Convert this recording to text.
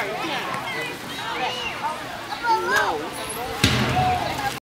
二店。